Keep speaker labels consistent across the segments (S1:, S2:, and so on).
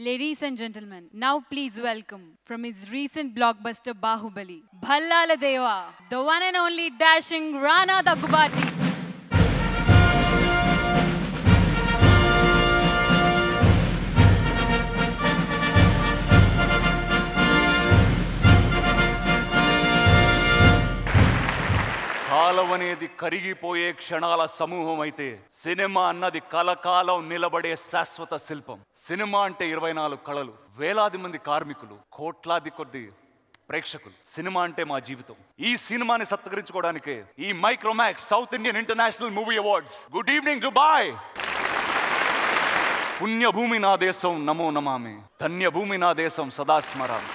S1: Ladies and gentlemen, now please welcome from his recent blockbuster Bahubali, Bhallala Deva, the one and only dashing Rana Daggubati.
S2: కాలం అనేది కరిగిపోయే క్షణాల సమూహం అయితే cinema అన్నది కలకాలం నిలబడే శాశ్వత శిల్పం. సినిమా అంటే ఇరవై నాలుగు కళలు. వేలాది మంది కార్మికులు కోట్లాది కొద్ది ప్రేక్షకులు. సినిమా అంటే మా జీవితం. ఈ సినిమాని సత్కరించుకోవడానికి ఈ Micromax south Indian international movie awards. Good evening Dubai పుణ్యభూమి నా దేశం నమో నమామి. ధన్యభూమి నా దేశం సదాస్మరామి.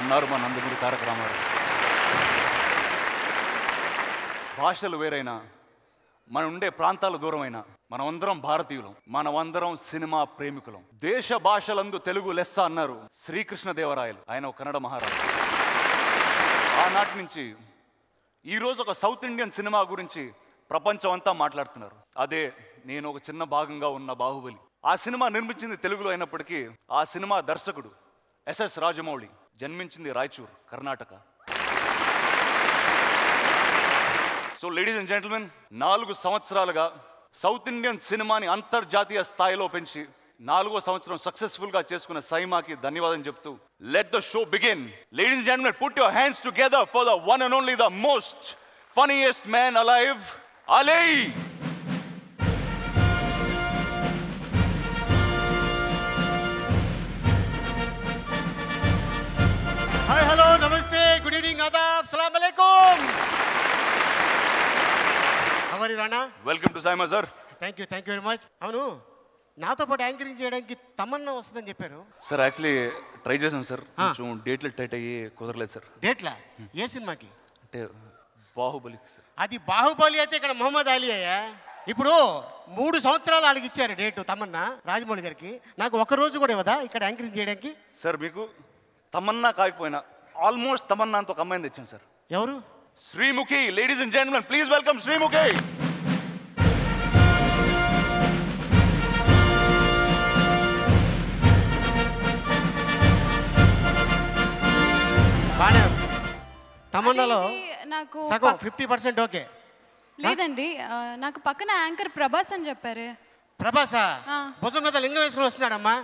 S2: అన్నారు మా నందమూరి తారక రామారావు. భాషలు వేరైనా మన ఉండే ప్రాంతాలు దూరమైనా మనమందరం భారతీయులం మనమందరం సినిమా ప్రేమికులం. దేశ భాషలందు తెలుగు లెస్స అన్నారు శ్రీకృష్ణదేవరాయలు ఆయన ఒక కన్నడ మహారాజు. ఆనాటి నుంచి ఈరోజు ఒక సౌత్ ఇండియన్ సినిమా గురించి ప్రపంచం అంతా మాట్లాడుతున్నారు. అదే నేను ఒక చిన్న భాగంగా ఉన్న బాహుబలి. ఆ సినిమా నిర్మించింది తెలుగులో అయినప్పటికీ ఆ సినిమా దర్శకుడు ఎస్ఎస్ రాజమౌళి జన్మించింది Raichur Karnataka. So ladies and gentlemen నాలుగు సంవత్సరాలుగా సౌత్ ఇండియన్ సినిమాని అంతర్జాతీయ స్థాయిలో పెంచి నాలుగో సంవత్సరం సక్సెస్ఫుల్గా చేసుకున్న సైమాకి ధన్యవాదం చెప్తూ let the show begin ladies and gentlemen put your hands together for the one and only the most funniest man alive అలై
S3: అవరి Rana
S2: welcome to SIIMA sir
S3: thank you thank you very much అవును నాతో పాటు anchoring చేయడానికి తమన్నా వస్తుందని చెప్పారు.
S2: Sir actually try చేశాం sir కొంచెం డేట్లు టైట్ అయ్యి కుదరలేదు సార్
S3: డేట్లా ఏ సినిమాకి?
S2: అంటే బాహుబలికి సార్
S3: అది బాహుబలి అయితే ఇక్కడ మొహమ్మద్ అలీ అయ్యా. ఇప్పుడు మూడు సంవత్సరాలు వాళ్ళకి ఇచ్చారు డేటు తమన్నా రాజమౌళి గారికి. నాకు ఒక రోజు కూడా ఇవ్వదా ఇక్కడ యాంకరింగ్ చేయడానికి?
S2: సార్ మీకు తమన్నా కాకపోయినా ఆల్మోస్ట్ తమన్నా అంత ఒక అమ్మాయిని తెచ్చాం సార్
S3: ఎవరు?
S2: Sreemukhi ladies and gentlemen
S3: please welcome Sreemukhi.
S1: అదేంటి, నాకు
S3: సగం ఫిఫ్టీ పర్సెంట్ ఓకే.
S1: లేదండి నాకు పక్కన యాంకర్ ప్రభాస్ అని చెప్పారు.
S3: ప్రభాసా?
S1: ఆ.
S3: భుజం మీద లింగం వేసుకుని వస్తున్నాడమ్మా.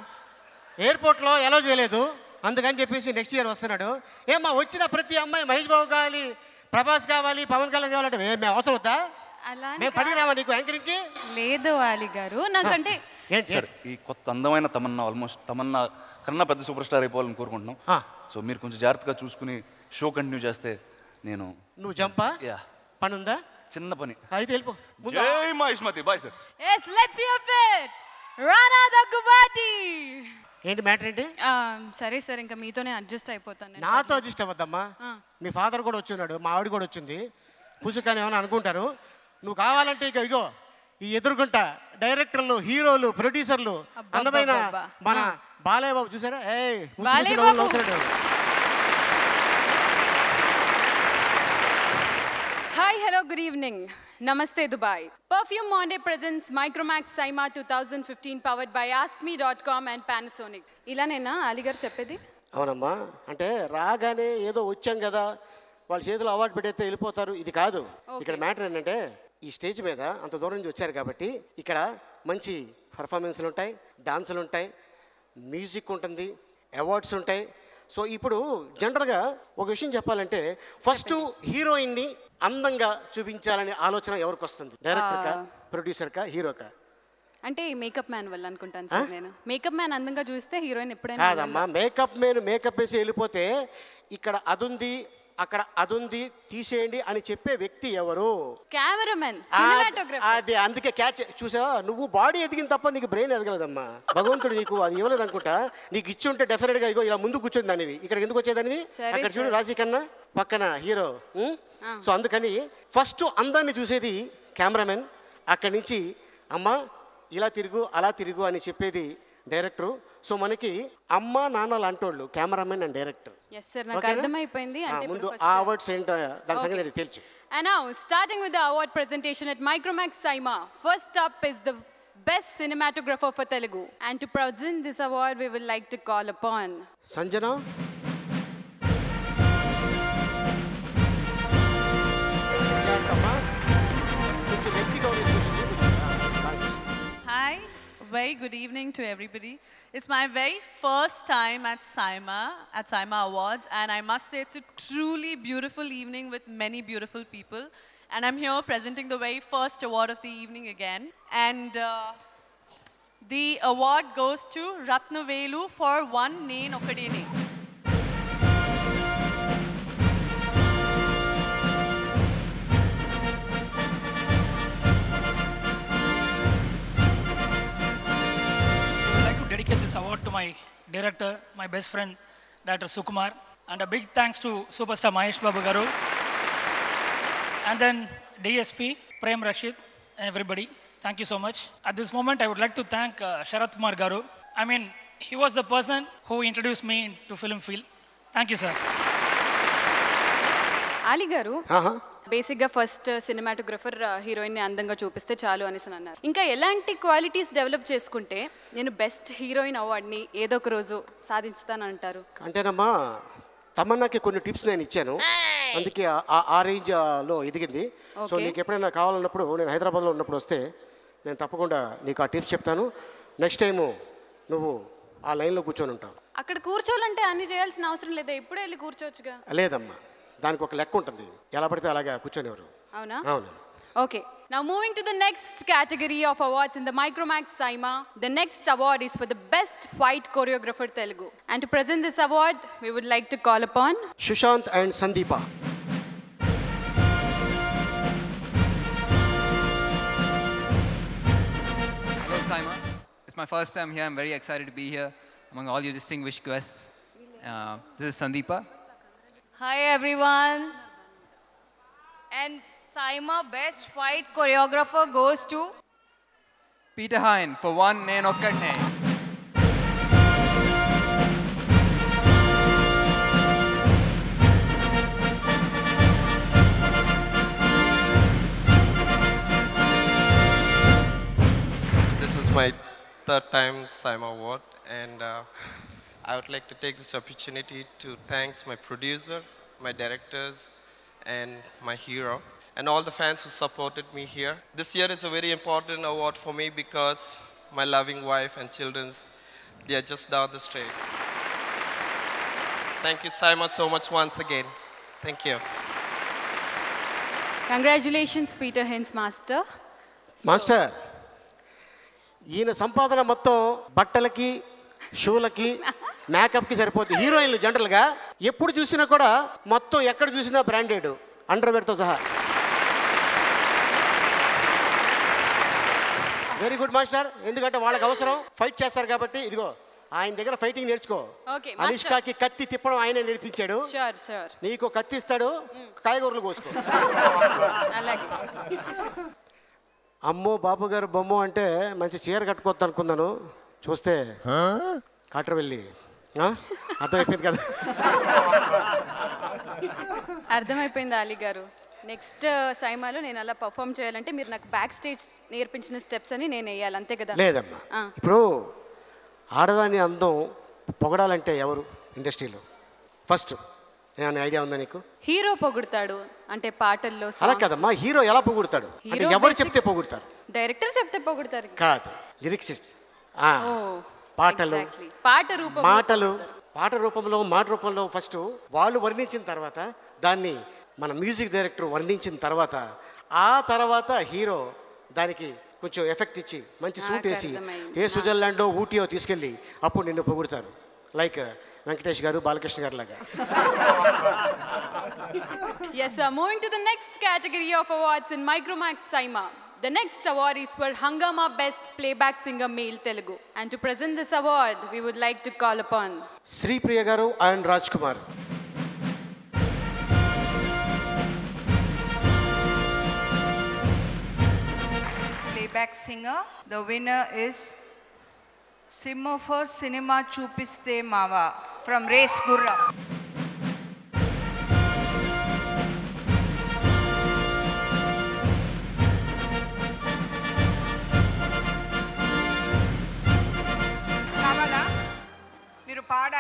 S3: ఎయిర్పోర్ట్లో ఎలో చేయలేదు. అందుకని చెప్పేసి నెక్స్ట్ ఇయర్ వస్తున్నాడు. ఏమ్మా వచ్చిన ప్రతి అమ్మాయి మహేష్ బాబు కావాలి ప్రభాస్ కావాలి పవన్ కళ్యాణ్ కావాలంటే మేము అవసరం వద్దా?
S1: అలా అని
S3: మేము పడిగిరామా నీకు యాంకరింగ్కి?
S1: లేదు అలీ గారు. నాకంటే
S3: ఏంటి
S2: సార్? ఈ కొత్త అందమైన తమన్నా ఆల్మోస్ట్ తమన్నా కన్నా పెద్ద సూపర్ స్టార్ అయిపోవాలని కోరుకుంటున్నాం.
S3: ఆ.
S2: సో మీరు కొంచెం జాగ్రత్తగా చూసుకుని షో కంటిన్యూ చేస్తే నేను
S3: నువ్వు జంపా?
S2: యా
S3: పని ఉందా
S2: చిన్న పని.
S3: అయితే వెళ్ళిపో. ముందు
S2: జై
S1: Mahishmati bye sir. Rana Daggubati.
S3: ఏంటి మ్యాటర్ ఏంటి
S1: ఆ, సరే సార్ ఇంకా మీతోనే అడ్జస్ట్ అయిపోతాను.
S3: నాతో అడ్జస్ట్ అవ్వద్దమ్మా. మీ ఫాదర్ కూడా వచ్చున్నాడు మా ఆవిడ కూడా వచ్చింది పుసుకాని ఏమైనా అనుకుంటారు నువ్వు కావాలంటే ఇక ఇగో ఈ ఎదురుగుంట డైరెక్టర్లు హీరోలు ప్రొడ్యూసర్లు. అందమైన మన. బాలయ్య బాబు చూసారా ఏయ్ ముసి
S1: good evening. Namaste, Dubai. Perfume Monday presents Micromax Saima 2015 powered by AskMe.com and Panasonic. ఇలానేనా? Ali గారు చెప్పేది?
S3: అవునమ్మా. అంటే రాగానే ఏదో వచ్చాం కదా వాళ్ళ చేతిలో అవార్డు పెట్టేస్తే వెళ్ళిపోతారు. ఇది కాదు. ఇక్కడ మ్యాటర్ ఏంటంటే ఈ స్టేజ్ మీద అంత దూరం నుంచి వచ్చారు కాబట్టి ఇక్కడ మంచి పర్ఫార్మెన్స్లు ఉంటాయి డాన్సులు ఉంటాయి మ్యూజిక్ ఉంటుంది అవార్డ్స్ ఉంటాయి. సో ఇప్పుడు జనరల్గా ఒక విషయం చెప్పాలంటే ఫస్ట్ హీరోయిన్ని అందంగా చూపించాలనే ఆలోచన ఎవరికి వస్తుంది? డైరెక్టర్కా ప్రొడ్యూసర్కా హీరోకా?
S1: అంటే మేకప్ మ్యాన్ వల్ల అనుకుంటాను సార్ నేను. మేకప్ మ్యాన్ అందంగా చూస్తే హీరోయిన్ ఎప్పుడైనా
S3: కాదమ్మా మేకప్ మీద మేకప్ వేసి వెళ్ళిపోతే ఇక్కడ అదుంది అక్కడ అదుంది తీసేయండి అని చెప్పే వ్యక్తి ఎవరు?
S1: కెమెరామెన్
S3: అది అందుకే క్యాచ్ చూసావా? నువ్వు బాడీ ఎదిగిన తప్ప నీకు బ్రెయిన్ ఎదగలేదమ్మా. భగవంతుడు నీకు అది ఇవ్వలేదు అనుకుంటా నీకు ఇచ్చి ఉంటే డెఫినెట్గా ఇగో ఇలా ముందు కూర్చొని దానివి. ఇక్కడ ఎందుకు వచ్చేదానివి? అక్కడ చూడు. రాశి కన్నా. పక్కన హీరో సో అందుకని ఫస్ట్ అందాన్ని చూసేది కెమెరామెన్ అక్కడి నుంచి అమ్మ ఇలా తిరుగు అలా తిరుగు అని చెప్పేది డైరెక్టరు సో మనకి అమ్మ నాన్న లాంటోళ్ళు కెమెరామెన్ అండ్ డైరెక్టర్
S1: అర్థమైపోయింది
S3: ముందు ఆ అవార్డ్స్ ఏంటో దాని సంగతి నేను తెలుసు
S1: And now, starting with the award presentation at Micromax Saima, first up is the Best Cinematographer for Telugu. And to present this award, we would like to call upon
S3: Sanjana
S4: very good evening to everybody. It's my very first time at SIMA, at SIMA Awards, and I must say it's a truly beautiful evening with many beautiful people. And I'm here presenting the very first award of the evening again. And uh, the award goes to Ratnavelu for One Nane Okadene.
S5: my director, my best friend, Dr. Sukumar. And a big thanks to superstar Mahesh Babu Garu. and then DSP, Prem Rashid, and everybody. Thank you so much. At this moment, I would like to thank uh, Sharat Kumar Garu. I mean, he was the person who introduced me to film field. Thank you, sir.
S1: Ali Garu,
S3: uh-huh.
S1: బేసిక్గా first cinematographer హీరోయిన్ని అందంగా చూపిస్తే చాలు అనేసి అన్నారు. ఇంకా ఎలాంటి qualities develop చేసుకుంటే నేను బెస్ట్ హీరోయిన్ అవార్డ్ని ఏదో ఒక రోజు సాధిస్తానంటారు
S3: అంటేనమ్మా తమన్నాకి కొన్ని టిప్స్ నేను ఇచ్చాను. అందుకే ఆ- రేంజ్లో ఎదిగింది. సో. నీకు ఎప్పుడైనా కావాలన్నప్పుడు నేను హైదరాబాద్లో ఉన్నప్పుడు వస్తే నేను తప్పకుండా నీకు ఆ టిప్స్ చెప్తాను. నెక్స్ట్ టైము నువ్వు ఆ లైన్లో కూర్చొని ఉంటావు.
S1: అక్కడ కూర్చోవాలంటే అన్ని చేయాల్సిన అవసరం లేదా? ఇప్పుడే వెళ్ళి కూర్చోవచ్చుగా?
S3: లేదమ్మా. దానికి ఒక లెక్క ఉంటుంది ఎలా పడితే అలాగా కూర్చొనేవారు
S1: అవునా
S3: అవును
S1: Okay. Now moving to the next category of awards in the Micromax Saima, the next award is for the best fight choreographer Telugu. And to present this award, we would like to call upon
S3: Sushant and Sandeep
S6: Hello, Simon. It's my first time here. I'm very excited to be here among all you distinguished guests. Uh, this is Sandeepa.
S7: Hi everyone. And Saima Best Fight Choreographer goes to
S6: Peter Hine for one Nain Okkadne.
S8: This is my third time SIMA Award, and uh, I would like to take this opportunity to thank my producer, my directors, and my hero, and all the fans who supported me here. This year is a very important award for me because my loving wife and children, they are just down the street. Thank you, SIMA, so much once again. Thank you.
S1: congratulations, Peter Hens Master.
S3: Master ఈయన సంపాదన మొత్తం బట్టలకి షూలకి మేకప్కి సరిపోతుంది హీరోయిన్లు జనరల్గా ఎప్పుడు చూసినా కూడా మొత్తం ఎక్కడ చూసినా బ్రాండెడ్ అండర్వేర్తో సహా. వెరీ గుడ్ మాస్టర్ ఎందుకంటే వాళ్ళకి అవసరం ఫైట్ చేస్తారు కాబట్టి ఇదిగో ఆయన దగ్గర ఫైటింగ్ నేర్చుకో. అనుష్కకి కత్తి తిప్పడం ఆయనే నేర్పించాడు. నీకు కత్తి ఇస్తాడు కాయగూరలు కోసుకో. అమ్మో బాబు గారు బొమ్మ అంటే మంచి చీర కట్టుకోవద్దు అనుకున్నాను చూస్తే కాటర్ వెళ్ళి అర్థమైపోయింది కదా.
S1: అర్థమైపోయింది అలీ గారు? నెక్స్ట్ సైమాలో నేను అలా పర్ఫామ్ చేయాలంటే మీరు నాకు బ్యాక్ స్టేజ్ నేర్పించిన స్టెప్స్ అని నేను వేయాలి అంతే కదా?
S3: లేదమ్మా. ఇప్పుడు ఆడదాని అందం పొగడాలంటే ఎవరు ఇండస్ట్రీలో? ఫస్ట్ ఏమైనా ఐడియా ఉందా నీకు?
S1: హీరో పొగుడతాడు అంటే పాటల్లో
S3: అలా కదమ్మా హీరో ఎలా పొగుడతాడు? ఎవరు చెప్తే పొగుడతారు?
S1: డైరెక్టర్ చెప్తే పొగుడతారు.
S3: కాదు లిరిక్సిస్ట్
S1: ఓ.
S3: పాటలు.
S1: పాట రూపం
S3: మాటలు పాట రూపంలో మాట రూపంలో ఫస్ట్ వాళ్ళు వర్ణించిన తర్వాత దాన్ని మన మ్యూజిక్ డైరెక్టర్ వర్ణించిన తర్వాత ఆ తర్వాత హీరో దానికి కొంచెం ఎఫెక్ట్ ఇచ్చి మంచి సూట్ వేసి. ఏ స్విట్జర్లాండో ఊటీయో తీసుకెళ్ళి అప్పుడు నిన్ను పొగుడతారు లైక్ వెంకటేష్ గారు బాలకృష్ణ గారు లాగా
S1: Yes, sir. Moving to the next category of awards in Micromax Saima. The next award is for Hangama Best Playback Singer Male Telugu. And to present this award, we would like to call upon
S3: Sri Priyagaru and Rajkumar.
S9: Playback singer, the winner is Simmofor Cinema Chupiste Mava from Race Gurra.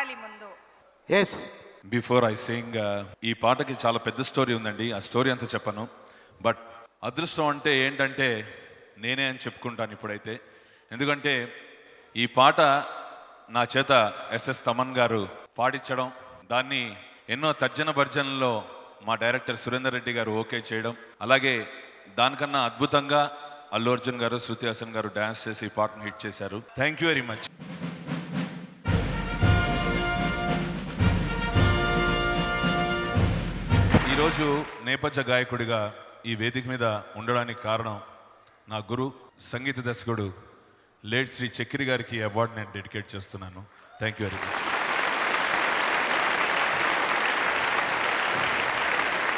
S9: పాడాలి ముందు.
S3: Yes
S10: before I sing ఈ పాటకి చాలా పెద్ద story ఉందండి. ఆ story అంతా చెప్పను. బట్ అదృష్టం అంటే ఏంటంటే నేనే అని చెప్పుకుంటాను ఇప్పుడైతే. ఎందుకంటే ఈ పాట నా చేత ఎస్ఎస్ తమన్ గారు పాడించడం దాన్ని ఎన్నో తర్జన భర్జనలో మా డైరెక్టర్ సురేందర్ రెడ్డి గారు ఓకే చేయడం అలాగే దానికన్నా అద్భుతంగా అల్లు అర్జున్ గారు శృతి హాసన్ గారు డ్యాన్స్ చేసి ఈ పాటను హిట్ చేశారు. థ్యాంక్ యూ వెరీ మచ్ ఈరోజు నేపథ్య గాయకుడిగా ఈ వేదిక మీద ఉండడానికి కారణం నా గురు సంగీత దర్శకుడు లేట్ శ్రీ చక్రి గారికి అవార్డు నేను డెడికేట్ చేస్తున్నాను. Thank you very much